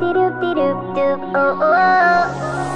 doop doop doop doop. Oh oh.